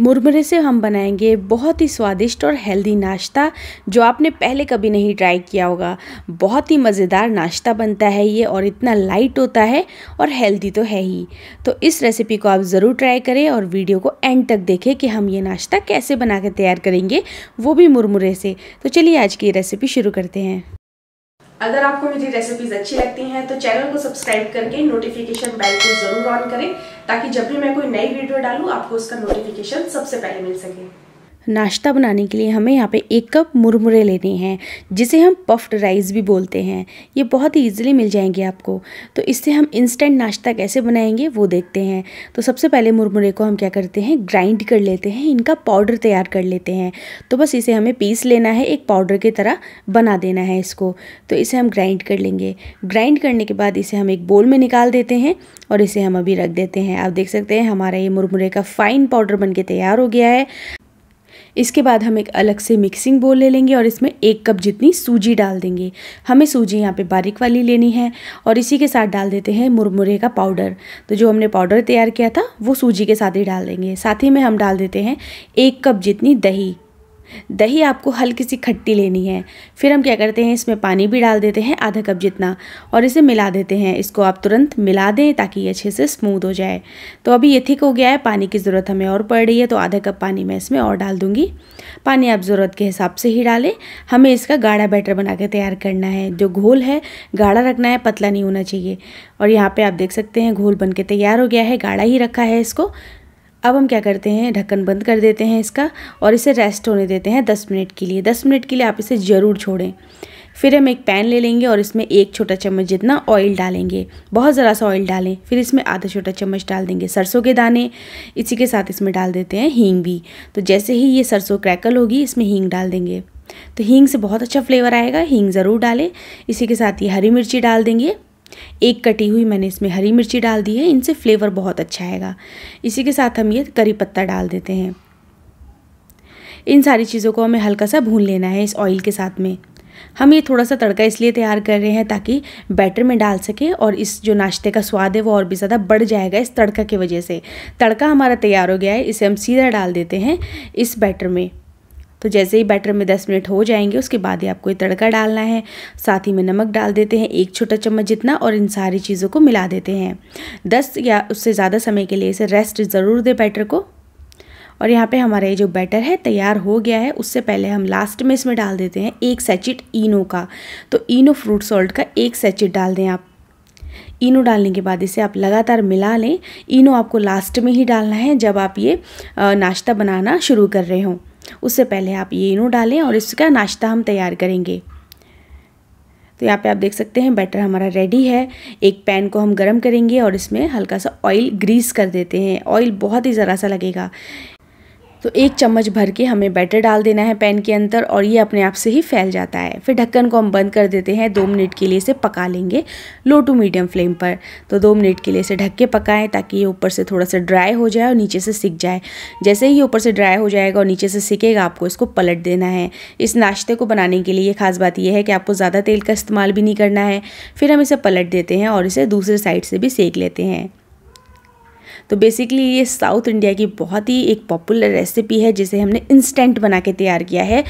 मुरमुरे से हम बनाएँगे बहुत ही स्वादिष्ट और हेल्दी नाश्ता, जो आपने पहले कभी नहीं ट्राई किया होगा। बहुत ही मज़ेदार नाश्ता बनता है ये और इतना लाइट होता है और हेल्दी तो है ही। तो इस रेसिपी को आप ज़रूर ट्राई करें और वीडियो को एंड तक देखें कि हम ये नाश्ता कैसे बना के तैयार करेंगे, वो भी मुरमुरे से। तो चलिए आज की रेसिपी शुरू करते हैं। अगर आपको मेरी रेसिपीज़ अच्छी लगती हैं तो चैनल को सब्सक्राइब करके नोटिफिकेशन बेल को ज़रूर ऑन करें। ताकि जब भी मैं कोई नई वीडियो डालूँ, आपको उसका नोटिफिकेशन सबसे पहले मिल सके। नाश्ता बनाने के लिए हमें यहाँ पे एक कप मुरमुरे लेने हैं, जिसे हम पफ्ड राइस भी बोलते हैं। ये बहुत ही ईजिली मिल जाएँगे आपको। तो इससे हम इंस्टेंट नाश्ता कैसे बनाएँगे, वो देखते हैं। तो सबसे पहले मुरमुरे को हम क्या करते हैं ग्राइंड कर लेते हैं, इनका पाउडर तैयार कर लेते हैं। तो बस इसे हमें पीस लेना है, एक पाउडर की तरह बना देना है इसको। तो इसे हम ग्राइंड कर लेंगे। ग्राइंड करने के बाद इसे हम एक बोल में निकाल देते हैं और इसे हम अभी रख देते हैं। आप देख सकते हैं, हमारा ये मुरमुरे का फ़ाइन पाउडर बन के तैयार हो गया है। इसके बाद हम एक अलग से मिक्सिंग बोल ले लेंगे और इसमें एक कप जितनी सूजी डाल देंगे। हमें सूजी यहाँ पे बारीक वाली लेनी है और इसी के साथ डाल देते हैं मुरमुरे का पाउडर तो जो हमने पाउडर तैयार किया था, वो सूजी के साथ ही डाल देंगे। साथ ही में हम डाल देते हैं एक कप जितनी दही। दही आपको हल्की सी खट्टी लेनी है। फिर हम क्या करते हैं, इसमें पानी भी डाल देते हैं, आधा कप जितना, और इसे मिला देते हैं। इसको आप तुरंत मिला दें ताकि ये अच्छे से स्मूथ हो जाए। तो अभी ये थिक हो गया है, पानी की ज़रूरत हमें और पड़ रही है तो आधा कप पानी मैं इसमें और डाल दूँगी। पानी आप ज़रूरत के हिसाब से ही डालें। हमें इसका गाढ़ा बैटर बना के तैयार करना है। जो घोल है, गाढ़ा रखना है, पतला नहीं होना चाहिए। और यहाँ पर आप देख सकते हैं, घोल बन तैयार हो गया है, गाढ़ा ही रखा है इसको। अब हम क्या करते हैं? ढक्कन बंद कर देते हैं इसका और इसे रेस्ट होने देते हैं दस मिनट के लिए। दस मिनट के लिए आप इसे ज़रूर छोड़ें। फिर हम एक पैन ले लेंगे और इसमें एक छोटा चम्मच जितना ऑयल डालेंगे। बहुत ज़रा सा ऑयल डालें, फिर इसमें आधा छोटा चम्मच डाल देंगे सरसों के दाने। इसी के साथ इसमें डाल देते हैं हींग भी। तो जैसे ही ये सरसों क्रैकल होगी, इसमें हींग डाल देंगे। तो हींग से बहुत अच्छा फ्लेवर आएगा, हींग ज़रूर डालें। इसी के साथ ये हरी मिर्ची डाल देंगे। एक कटी हुई मैंने इसमें हरी मिर्ची डाल दी है, इनसे फ्लेवर बहुत अच्छा आएगा। इसी के साथ हम ये करी पत्ता डाल देते हैं। इन सारी चीज़ों को हमें हल्का सा भून लेना है इस ऑयल के साथ में। हम ये थोड़ा सा तड़का इसलिए तैयार कर रहे हैं ताकि बैटर में डाल सके और इस जो नाश्ते का स्वाद है वो और भी ज़्यादा बढ़ जाएगा इस तड़का की वजह से। तड़का हमारा तैयार हो गया है, इसे हम सीधा डाल देते हैं इस बैटर में। तो जैसे ही बैटर में 10 मिनट हो जाएँगे, उसके बाद ही आपको ये तड़का डालना है। साथ ही में नमक डाल देते हैं, एक छोटा चम्मच जितना और इन सारी चीज़ों को मिला देते हैं। 10 या उससे ज़्यादा समय के लिए इसे रेस्ट ज़रूर दे बैटर को। और यहाँ पे हमारा ये जो बैटर है, तैयार हो गया है, उससे पहले हम लास्ट में इसमें डाल देते हैं एक सेचिट इनो का। तो इनो फ्रूट सॉल्ट का एक सेचिट डाल दें आप। इनो डालने के बाद इसे आप लगातार मिला लें। इनो आपको लास्ट में ही डालना है जब आप ये नाश्ता बनाना शुरू कर रहे हों। उससे पहले आप ये इनो डालें और इसका नाश्ता हम तैयार करेंगे। तो यहाँ पे आप देख सकते हैं बैटर हमारा रेडी है। एक पैन को हम गरम करेंगे और इसमें हल्का सा ऑयल ग्रीस कर देते हैं। ऑयल बहुत ही ज़रा सा लगेगा। तो एक चम्मच भर के हमें बैटर डाल देना है पैन के अंदर और ये अपने आप से ही फैल जाता है। फिर ढक्कन को हम बंद कर देते हैं। दो मिनट के लिए इसे पका लेंगे लो टू मीडियम फ्लेम पर। तो दो मिनट के लिए इसे ढक के पकाएँ ताकि ये ऊपर से थोड़ा सा ड्राई हो जाए और नीचे से सिक जाए। जैसे ही ऊपर से ड्राई हो जाएगा और नीचे से सिकेगा, आपको इसको पलट देना है। इस नाश्ते को बनाने के लिए खास बात यह है कि आपको ज़्यादा तेल का इस्तेमाल भी नहीं करना है। फिर हम इसे पलट देते हैं और इसे दूसरे साइड से भी सेक लेते हैं। तो बेसिकली ये साउथ इंडिया की बहुत ही एक पॉपुलर रेसिपी है, जिसे हमने इंस्टेंट बना के तैयार किया है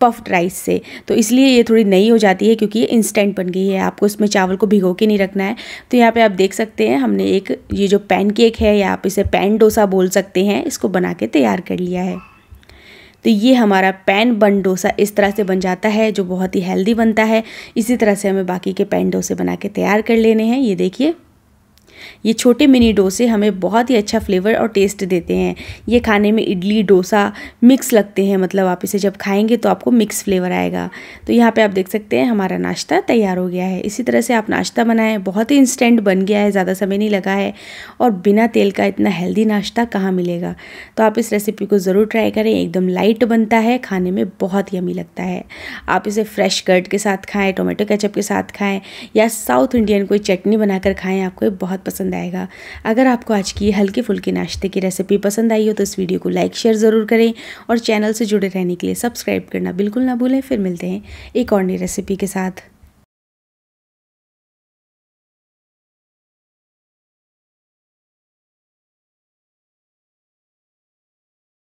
पफ्ड राइस से। तो इसलिए ये थोड़ी नई हो जाती है, क्योंकि ये इंस्टेंट बन गई है। आपको इसमें चावल को भिगो के नहीं रखना है। तो यहाँ पे आप देख सकते हैं, हमने एक ये जो पैन केक है, या आप इसे पैन डोसा बोल सकते हैं, इसको बना के तैयार कर लिया है। तो ये हमारा पैन बन डोसा इस तरह से बन जाता है, जो बहुत ही हेल्दी बनता है। इसी तरह से हमें बाकी के पैन डोसे बना के तैयार कर लेने हैं। ये देखिए। ये छोटे मिनी डोसे हमें बहुत ही अच्छा फ्लेवर और टेस्ट देते हैं। ये खाने में इडली, डोसा मिक्स लगते हैं मतलब आप इसे जब खाएँगे तो आपको मिक्स फ्लेवर आएगा। तो यहाँ पे आप देख सकते हैं हमारा नाश्ता तैयार हो गया है। इसी तरह से आप नाश्ता बनाएँ, बहुत ही इंस्टेंट बन गया है, ज़्यादा समय नहीं लगा है और बिना तेल का इतना हेल्दी नाश्ता कहाँ मिलेगा? तो आप इस रेसिपी को ज़रूर ट्राई करें, एकदम लाइट बनता है, खाने में बहुत यमी लगता है। आप इसे फ्रेश कर्ड के साथ खाएँ टोमेटो केचप के साथ खाएँ या साउथ इंडियन कोई चटनी बनाकर खाएँ, आपको बहुत पसंद आएगा। अगर आपको आज की हल्के फुल्के नाश्ते की रेसिपी पसंद आई हो तो इस वीडियो को लाइक शेयर ज़रूर करें और चैनल से जुड़े रहने के लिए सब्सक्राइब करना बिल्कुल ना भूलें। फिर मिलते हैं एक और नई रेसिपी के साथ।